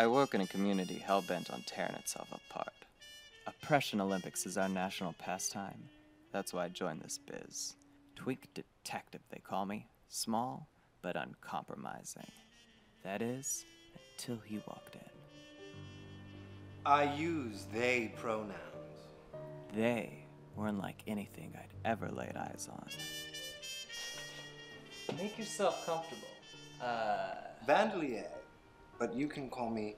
I work in a community hell bent on tearing itself apart. Oppression Olympics is our national pastime. That's why I joined this biz. Twink detective, they call me. Small, but uncompromising. That is, until he walked in. I use they pronouns. They weren't like anything I'd ever laid eyes on. Make yourself comfortable. Uh, Vandelier, but you can call me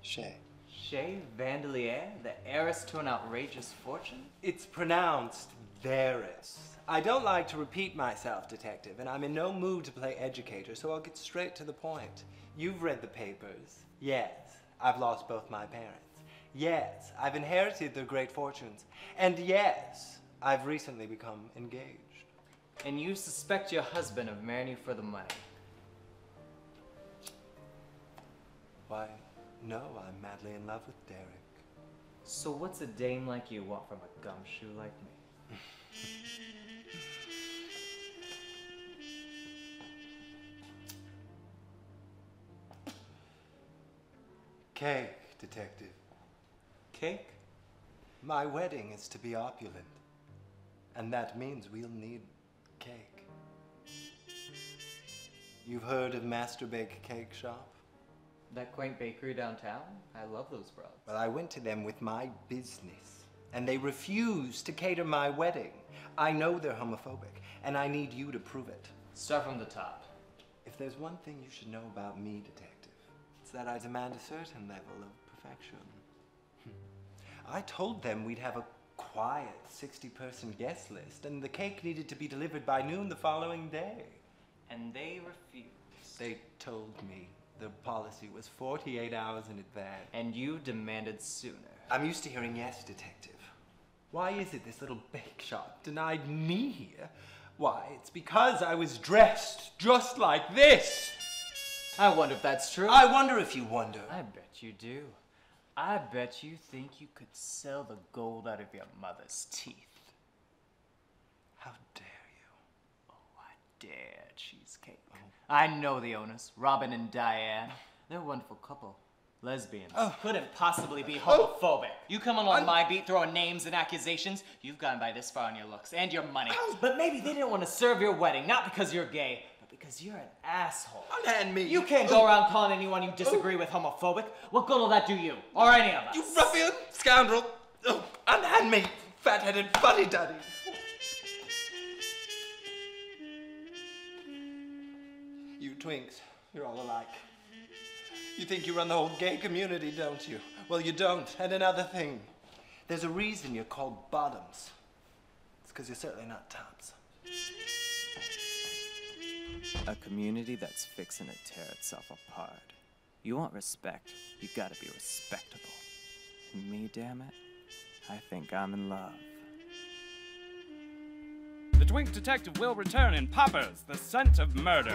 Shay. Shay Vandelier, the heiress to an outrageous fortune? It's pronounced Varys. I don't like to repeat myself, Detective, and I'm in no mood to play educator, so I'll get straight to the point. You've read the papers. Yes, I've lost both my parents. Yes, I've inherited their great fortunes. And yes, I've recently become engaged. And you suspect your husband of marrying you for the money. Why, no, I'm madly in love with Derek. So what's a dame like you want from a gumshoe like me? Cake, Detective. Cake? My wedding is to be opulent. And that means we'll need cake. You've heard of Master Bake Cake Shop? That quaint bakery downtown? I love those broads. Well, I went to them with my business, and they refused to cater my wedding. I know they're homophobic, and I need you to prove it. Start from the top. If there's one thing you should know about me, Detective, it's that I demand a certain level of perfection. I told them we'd have a quiet 60 person guest list, and the cake needed to be delivered by noon the following day. And they refused. They told me the policy was 48 hours in advance. And you demanded sooner. I'm used to hearing yes, detective. Why is it this little bake shop denied me here? Why, it's because I was dressed just like this. I wonder if that's true. I wonder if you wonder. I bet you do. I bet you think you could sell the gold out of your mother's teeth. How dare you? Oh, I dare, Cheesecake. Oh. I know the owners, Robin and Diane. They're a wonderful couple. Lesbians. Oh. Couldn't possibly be homophobic. Oh. You come along I'm- my beat throwing names and accusations, you've gone by this far on your looks and your money. Oh. But maybe they didn't want to serve your wedding, not because you're gay, because you're an asshole. Unhand me. You can't go around calling anyone you disagree with homophobic. What good will that do you? Or any of us? You ruffian, scoundrel. Oh, unhand me, fat-headed fuddy-duddy. You twinks, you're all alike. You think you run the whole gay community, don't you? Well, you don't. And another thing, there's a reason you're called bottoms. It's because you're certainly not tops. A community that's fixing to tear itself apart. You want respect, you gotta be respectable. And me, damn it, I think I'm in love. The Twink Detective will return in Poppers, The Scent of Murder.